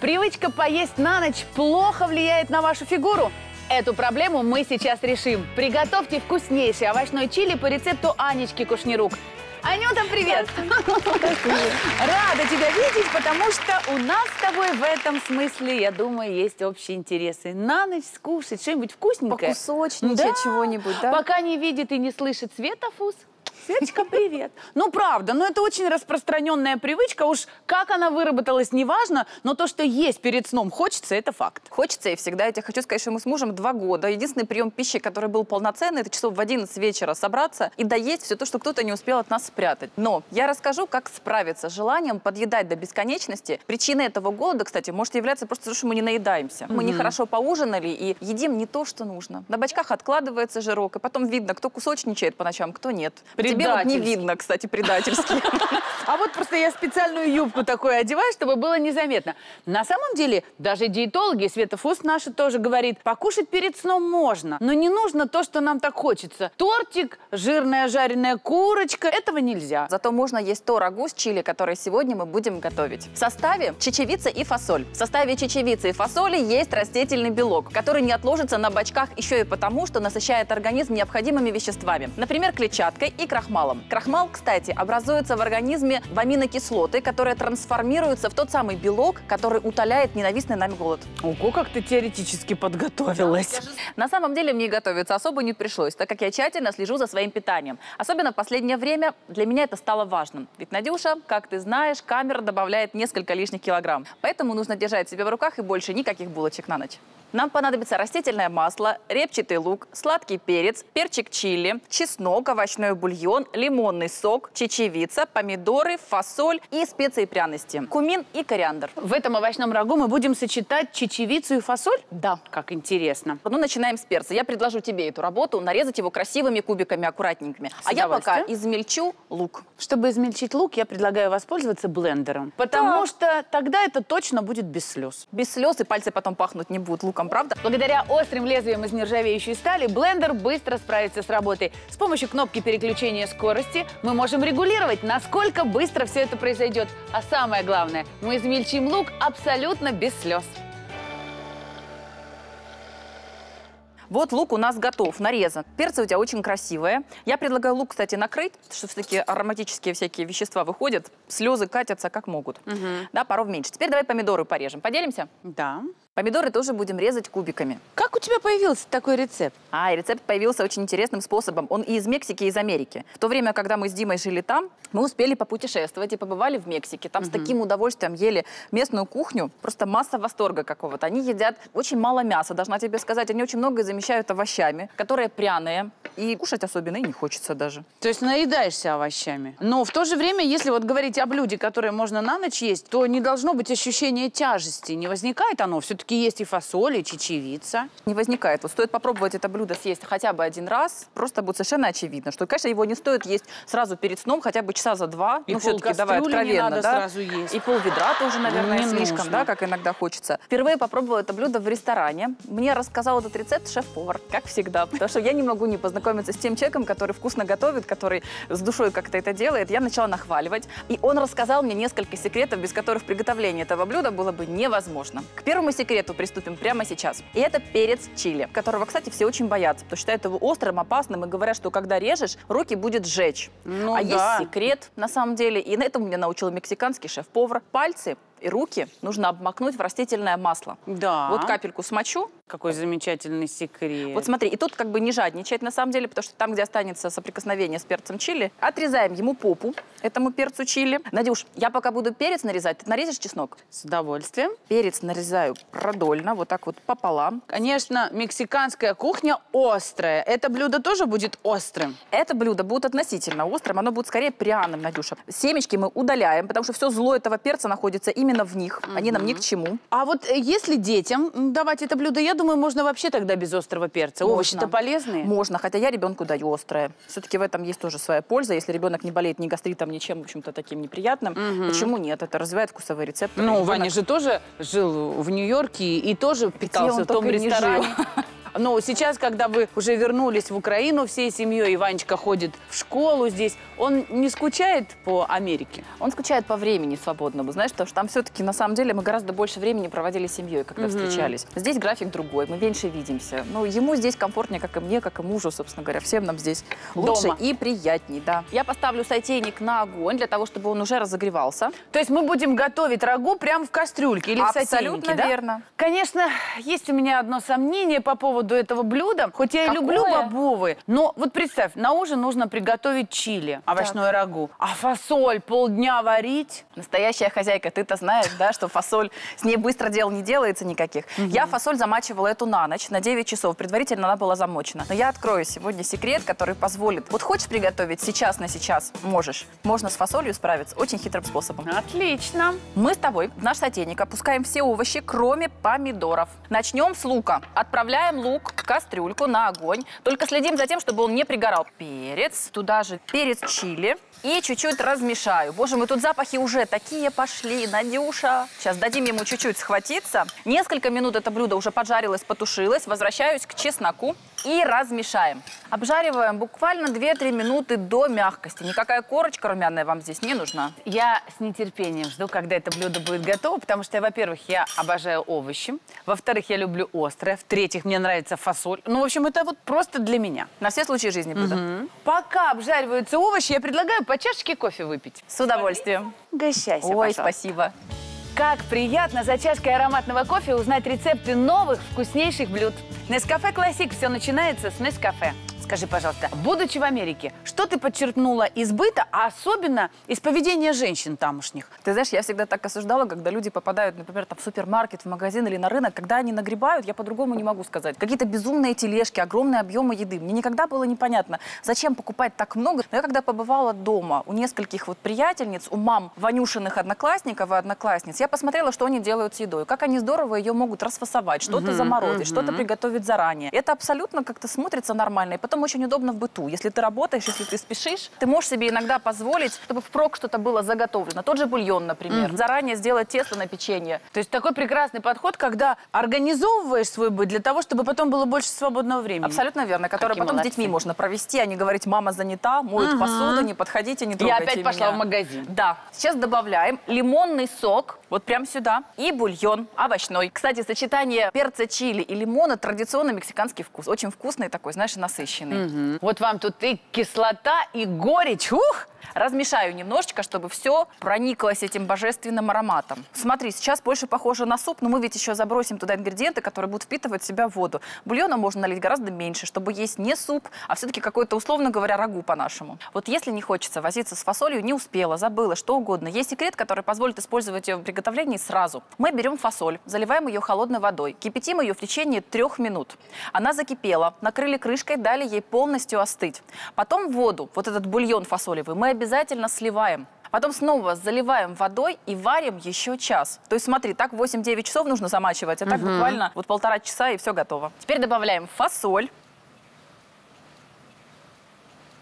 Привычка поесть на ночь плохо влияет на вашу фигуру? Эту проблему мы сейчас решим. Приготовьте вкуснейший овощной чили по рецепту Анечки Кушнирук. Анюта, привет! Рада тебя видеть, потому что у нас с тобой в этом смысле, я думаю, есть общие интересы. На ночь скушать что-нибудь вкусненькое. Покусочничать чего-нибудь, да? Пока не видит и не слышит Светофус. Светочка, привет. Ну, правда, но это очень распространенная привычка. Уж как она выработалась, неважно, но то, что есть перед сном хочется, это факт. Хочется и всегда. Я тебе хочу сказать, что мы с мужем два года. Единственный прием пищи, который был полноценный, это часов в 11 вечера собраться и доесть все то, что кто-то не успел от нас спрятать. Но я расскажу, как справиться с желанием подъедать до бесконечности. Причиной этого голода, кстати, может являться просто то, что мы не наедаемся. Мы нехорошо поужинали и едим не то, что нужно. На бочках откладывается жирок, и потом видно, кто кусочничает по ночам, кто нет. Тебе вот не видно, кстати, предательски. А вот просто я специальную юбку такую одеваю, чтобы было незаметно. На самом деле, даже диетологи, Света Фуст наша тоже говорит, покушать перед сном можно, но не нужно то, что нам так хочется. Тортик, жирная жареная курочка, этого нельзя. Зато можно есть то рагу с чили, которое сегодня мы будем готовить. В составе чечевица и фасоль. В составе чечевицы и фасоли есть растительный белок, который не отложится на бочках еще и потому, что насыщает организм необходимыми веществами. Например, клетчаткой и крахмалом. Крахмал, кстати, образуется в организме в аминокислоты, которые трансформируются в тот самый белок, который утоляет ненавистный нами голод. Ого, как ты теоретически подготовилась. На самом деле мне готовиться особо не пришлось, так как я тщательно слежу за своим питанием. Особенно в последнее время для меня это стало важным. Ведь Надюша, как ты знаешь, камера добавляет несколько лишних килограмм. Поэтому нужно держать себя в руках и больше никаких булочек на ночь. Нам понадобится растительное масло, репчатый лук, сладкий перец, перчик чили, чеснок, овощной бульон, лимонный сок, чечевица, помидоры, фасоль и специи и пряности, кумин и кориандр. В этом овощном рагу мы будем сочетать чечевицу и фасоль? Да. Как интересно. Ну, начинаем с перца. Я предложу тебе эту работу, нарезать его красивыми кубиками, аккуратненькими. С а я пока измельчу лук. Чтобы измельчить лук, я предлагаю воспользоваться блендером. Потому что тогда это точно будет без слез. Без слез и пальцы потом пахнуть не будут луком, правда? Благодаря острым лезвиям из нержавеющей стали блендер быстро справится с работой. С помощью кнопки переключения скорости мы можем регулировать, насколько быстро все это произойдет. А самое главное, мы измельчим лук абсолютно без слез. Вот лук у нас готов, нарезан. Перцы у тебя очень красивые. Я предлагаю лук, кстати, накрыть, что все-таки ароматические всякие вещества выходят. Слезы катятся как могут. Да, паров меньше. Теперь давай помидоры порежем. Поделимся? Да. Помидоры тоже будем резать кубиками. Как у тебя появился такой рецепт? А, рецепт появился очень интересным способом. Он и из Мексики, и из Америки. В то время, когда мы с Димой жили там, мы успели попутешествовать и побывали в Мексике. Там с таким удовольствием ели местную кухню. Просто масса восторга какого-то. Они едят очень мало мяса, должна тебе сказать. Они очень многое замещают овощами, которые пряные. И кушать особенно и не хочется даже. То есть наедаешься овощами. Но в то же время, если вот говорить о блюде, которое можно на ночь есть, то не должно быть ощущения тяжести. Не возникает оно. Все-таки есть и фасоль, и чечевица. Не возникает. Вот стоит попробовать это блюдо съесть хотя бы один раз, просто будет совершенно очевидно, что, конечно, его не стоит есть сразу перед сном, хотя бы часа за два. И ну, все-таки давай откровенно, да? сразу есть. И полведра тоже, наверное, Не слишком, нужно. да, как иногда хочется. Впервые попробовала это блюдо в ресторане. Мне рассказал этот рецепт шеф-повар, как всегда, потому что я не могу не познакомиться с тем человеком, который вкусно готовит, который с душой как-то это делает. Я начала нахваливать, и он рассказал мне несколько секретов, без которых приготовление этого блюда было бы невозможно. К первому секрету приступим прямо сейчас. И это перец чили, которого, кстати, все очень боятся, потому что считают его острым, опасным, и говорят, что когда режешь, руки будет жечь. Ну а да. есть секрет, на самом деле, и на этом меня научил мексиканский шеф-повар. Пальцы и руки нужно обмакнуть в растительное масло. Да. Вот капельку смочу. Какой замечательный секрет. Вот смотри, и тут как бы не жадничать на самом деле, потому что там, где останется соприкосновение с перцем чили, отрезаем ему попу, этому перцу чили. Надюш, я пока буду перец нарезать, ты нарезешь чеснок? С удовольствием. Перец нарезаю продольно, вот так вот пополам. Конечно, мексиканская кухня острая. Это блюдо тоже будет острым. Это блюдо будет относительно острым, оно будет скорее пряным, Надюша. Семечки мы удаляем, потому что все зло этого перца находится именно в них. Они нам ни к чему. А вот э, если детям давать это блюдо, я думаю, можно вообще тогда без острого перца. Овощи-то полезные. Можно, хотя я ребенку даю острое. Все-таки в этом есть тоже своя польза. Если ребенок не болеет ни гастритом, ничем, в общем-то, таким неприятным, почему нет? Это развивает вкусовые рецепторы. Ну, Ребенок- Ваня же тоже жил в Нью-Йорке и тоже питался в том ресторане. Но сейчас, когда вы уже вернулись в Украину всей семьей, и Ванечка ходит в школу здесь, он не скучает по Америке? Он скучает по времени свободному, знаешь, потому что там все-таки на самом деле мы гораздо больше времени проводили с семьей, когда Мгм. встречались. Здесь график другой, мы меньше видимся. Ну, ему здесь комфортнее, как и мне, как и мужу, собственно говоря. Всем нам здесь лучше Дома. и приятней, да. Я поставлю сотейник на огонь для того, чтобы он уже разогревался. То есть мы будем готовить рагу прямо в кастрюльке или в Абсолютно сотейнике, да? верно. Конечно, есть у меня одно сомнение по поводу этого блюда. Хоть я и Какое? люблю бобовые, но вот представь, на ужин нужно приготовить чили, овощное рагу, а фасоль полдня варить. Настоящая хозяйка, ты-то знаешь, да, что фасоль, с ней быстро дел не делается никаких. Я фасоль замачивала эту на ночь, на 9 часов. Предварительно она была замочена. Но я открою сегодня секрет, который позволит. Вот хочешь приготовить сейчас на сейчас? Можешь. Можно с фасолью справиться очень хитрым способом. Отлично. Мы с тобой в наш сотейник опускаем все овощи, кроме помидоров. Начнем с лука. Отправляем лук в кастрюльку на огонь. Только следим за тем, чтобы он не пригорал. Перец, туда же перец чили. И чуть-чуть размешаю. Боже мой, тут запахи уже такие пошли. Надюша. Сейчас дадим ему чуть-чуть схватиться. Несколько минут это блюдо уже поджарилось, потушилось. Возвращаюсь к чесноку и размешаем. Обжариваем буквально 2-3 минуты до мягкости. Никакая корочка румяная вам здесь не нужна. Я с нетерпением жду, когда это блюдо будет готово, потому что, во-первых, я обожаю овощи, во-вторых, я люблю острое, в-третьих, мне нравится фасоль. Ну, в общем, это вот просто для меня. На все случаи жизни блюдо. Пока обжариваются овощи, я предлагаю по чашечке кофе выпить. С удовольствием. Угощайся, Ой, пожалуйста. спасибо. Как приятно за чашкой ароматного кофе узнать рецепты новых вкуснейших блюд. Нескафе Классик. Все начинается с Нескафе. Скажи, пожалуйста, будучи в Америке, что ты подчеркнула из быта, а особенно из поведения женщин тамошних? Ты знаешь, я всегда так осуждала, когда люди попадают, например, там, в супермаркет, в магазин или на рынок, когда они нагребают, я по-другому не могу сказать. Какие-то безумные тележки, огромные объемы еды. Мне никогда было непонятно, зачем покупать так много. Но я когда побывала дома у нескольких вот приятельниц, у мам Ванюшиных одноклассников и одноклассниц, я посмотрела, что они делают с едой, как они здорово ее могут расфасовать, что-то заморозить, что-то приготовить заранее. Это абсолютно как-то смотрится нормально. И потом очень удобно в быту. Если ты работаешь, если ты спешишь, ты можешь себе иногда позволить, чтобы впрок что-то было заготовлено. Тот же бульон, например. Заранее сделать тесто на печенье. То есть такой прекрасный подход, когда организовываешь свой быт для того, чтобы потом было больше свободного времени. Абсолютно верно. Который Какие потом молодцы. с детьми можно провести, а не говорить, мама занята, моет посуду, не подходите, не трогайте Я опять пошла меня». в магазин. Да. Сейчас добавляем лимонный сок, вот прям сюда, и бульон овощной. Кстати, сочетание перца чили и лимона традиционный мексиканский вкус. Очень вкусный такой, знаешь, насыщенный. Мгм. Вот вам тут и кислота, и горечь. Ух! Размешаю немножечко, чтобы все прониклось этим божественным ароматом. Смотри, сейчас больше похоже на суп, но мы ведь еще забросим туда ингредиенты, которые будут впитывать в себя воду. Бульона можно налить гораздо меньше, чтобы есть не суп, а все-таки какой-то, условно говоря, рагу по-нашему. Вот если не хочется возиться с фасолью, не успела, забыла, что угодно. Есть секрет, который позволит использовать ее в приготовлении сразу. Мы берем фасоль, заливаем ее холодной водой, кипятим ее в течение трех минут. Она закипела, накрыли крышкой, дали ей полностью остыть. Потом воду, вот этот бульон фасолевый, мы обязательно сливаем. Потом снова заливаем водой и варим еще час. То есть смотри, так 8-9 часов нужно замачивать, а так буквально вот полтора часа и все готово. Теперь добавляем фасоль.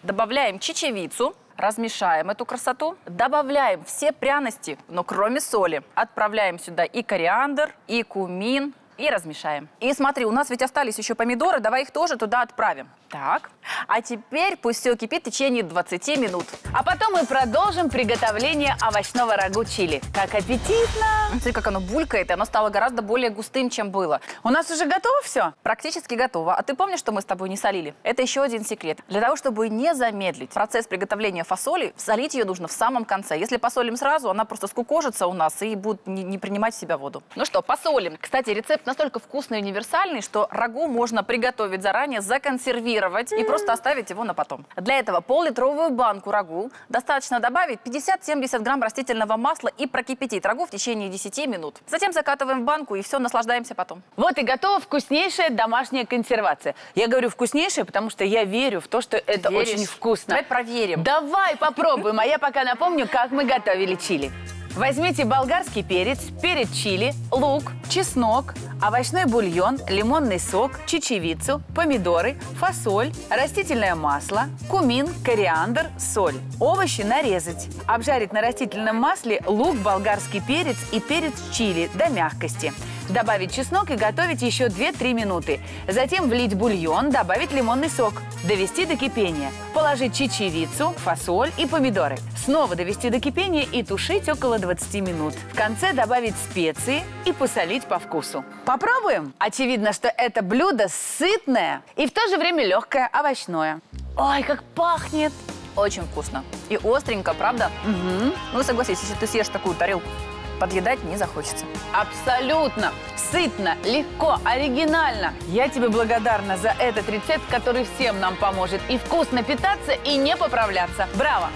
Добавляем чечевицу. Размешаем эту красоту. Добавляем все пряности, но кроме соли. Отправляем сюда и кориандр, и кумин, и размешаем. И смотри, у нас ведь остались еще помидоры, давай их тоже туда отправим. Так, а теперь пусть все кипит в течение 20 минут. А потом мы продолжим приготовление овощного рагу чили. Как аппетитно! Смотри, как оно булькает, и оно стало гораздо более густым, чем было. У нас уже готово все? Практически готово. А ты помнишь, что мы с тобой не солили? Это еще один секрет. Для того, чтобы не замедлить процесс приготовления фасоли, солить ее нужно в самом конце. Если посолим сразу, она просто скукожится у нас и будет не, не принимать в себя воду. Ну что, посолим. Кстати, рецепт настолько вкусный и универсальный, что рагу можно приготовить заранее, законсервировать и просто оставить его на потом. Для этого пол-литровую банку рагу достаточно добавить 50-70 грамм растительного масла и прокипятить рагу в течение 10 минут. Затем закатываем в банку и все, наслаждаемся потом. Вот и готова вкуснейшая домашняя консервация. Я говорю вкуснейшая, потому что я верю в то, что это Веришь? очень вкусно. Давай проверим. Давай попробуем, а я пока напомню, как мы готовили чили. Возьмите болгарский перец, перец чили, лук, чеснок, овощной бульон, лимонный сок, чечевицу, помидоры, фасоль, растительное масло, кумин, кориандр, соль. Овощи нарезать. Обжарить на растительном масле лук, болгарский перец и перец чили до мягкости. Добавить чеснок и готовить еще 2-3 минуты. Затем влить бульон, добавить лимонный сок. Довести до кипения. Положить чечевицу, фасоль и помидоры. Снова довести до кипения и тушить около 20 минут. В конце добавить специи и посолить по вкусу. Попробуем? Очевидно, что это блюдо сытное и в то же время легкое овощное. Ой, как пахнет! Очень вкусно. И остренько, правда? Угу. Ну, согласись, если ты съешь такую тарелку, подъедать не захочется. Абсолютно. Сытно, легко, оригинально. Я тебе благодарна за этот рецепт, который всем нам поможет и вкусно питаться, и не поправляться. Браво!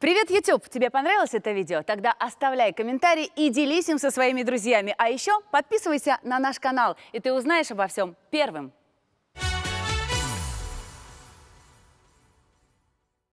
Привет, YouTube! Тебе понравилось это видео? Тогда оставляй комментарий и делись им со своими друзьями. А еще подписывайся на наш канал, и ты узнаешь обо всем первым.